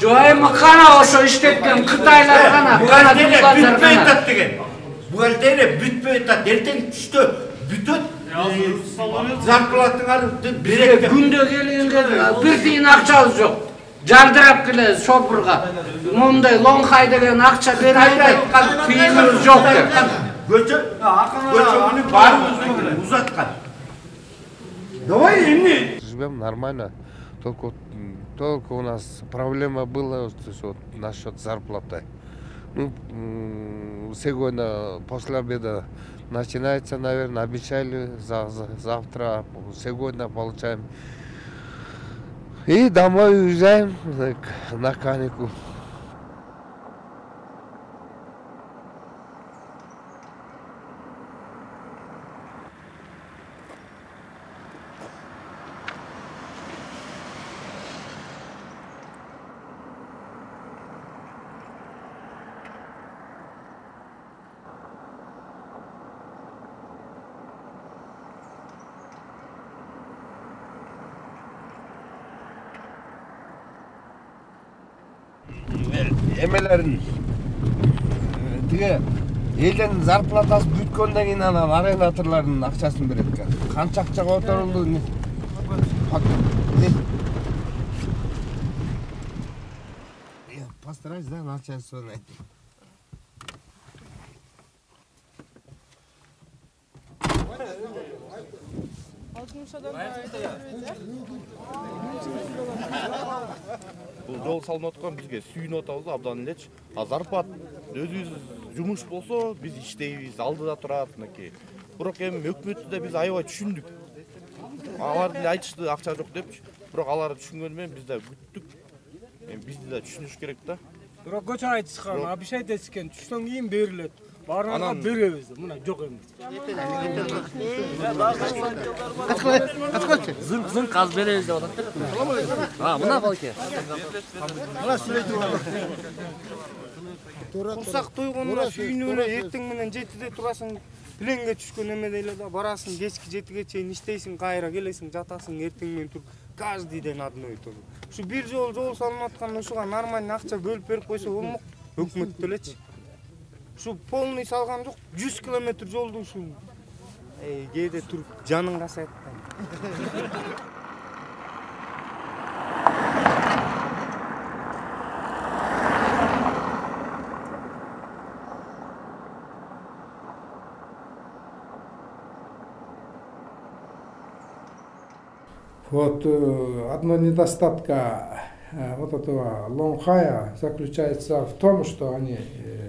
жайымы қана ошо иштеткен кытайлар гана бухгалтерия бүтпөй атат деген бухгалтерия бүтпөй атат ертең түштө бүтөт зарплатаңарды берет күндө келгенге бир тиын акчабыз жок жардырап келебиз шопурга мондай лоңхай деген акча бербей айткан тыйыныбыз жок деп. көчө көчөгүнү баарыбыздын узаткан давай эмне живем нормально. Только, только у нас проблема была вот, насчет зарплаты. Ну, сегодня после обеда начинается, наверное, обещали за, за- завтра, сегодня получаем. И домой уезжаем на каникул. Эмелерин тиги элдин зарплатасы бүткөндөн кийин анан арендаторлордун акчасын берет экен канча акча которулду постараюсь да начать все найти бул жол салынып аткан бизге сүйүнүп атабыз абдан элечи а зарплат өзүбүз жумуш болсо биз иштейбиз алдыда турат мынакей бирок эми өкмөттү да биз аябай түшүндүк алар деле айтышты акча жок депчи бирок алар түшүнгөнү менен биз да күттүк эми бизди да түшүнүш керек да бирок көчөн айтышкан обещать этишкен түштөн кийин берилет беребиз деп мына жок эмес зыңк зыңк азыр беребиз деп атат а мына балке курсак тойгонуна сүйүнүүнө эртең менен жетиде турасың пленге түшкөн эмедей эле да барасың кечки жетиге чейин иштейсиң кайра келесиң жатасың эртең менен туруп каждый день одно и то же ушу бир жолу жол салынып атканда ушуга нормальный акча бөлүп берип койсо болмок өкмөт делечи ушу полный салган жок жүз километр жолду ушу кээде туруп жаның касайат да Вот э, одна недостатка э, вот этого лонхая заключается в том, что они, э,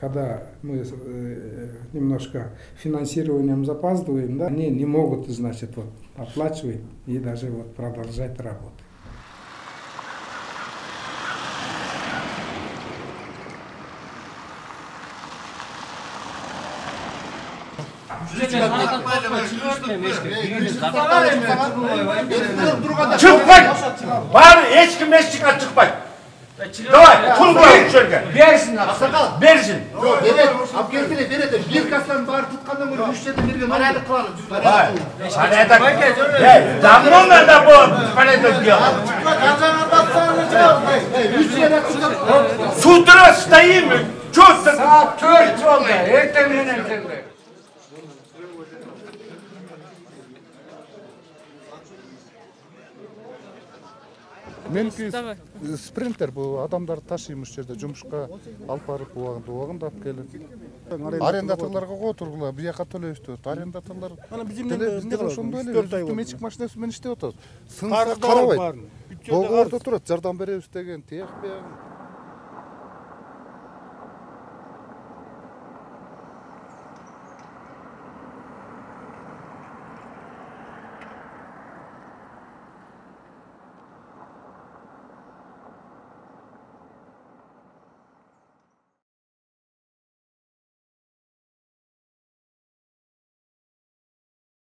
когда мы э, немножко финансированием запаздываем, да, они не могут, значит, вот оплачивать и даже вот продолжать работу. баары эч ким эч жака чыкпайт давай пул ушул жерге берсин берсин Yo beret, abkesine beret, bir kastan bar tutkandan bunu müşteriden bir gün parayda kılalım. Parayda kılalım. Hey, damlan da da bu parayda kılalım. Sutra stayım, çözdüm. Saat 4 oldu, ertemden ertemden. Меники спринтер бул адамдарды ташыйм ушул жерде жумушка алып барып убагында убагында алып келип арендаторлорго го тургула бияка төлөйбүз деп атат арендаторлор Ана эмне бизде ошондой эле болду. менчик машинасы менен иштеп атабыз сынса карабайт карыз. турат жардам беребиз деген тияк бияк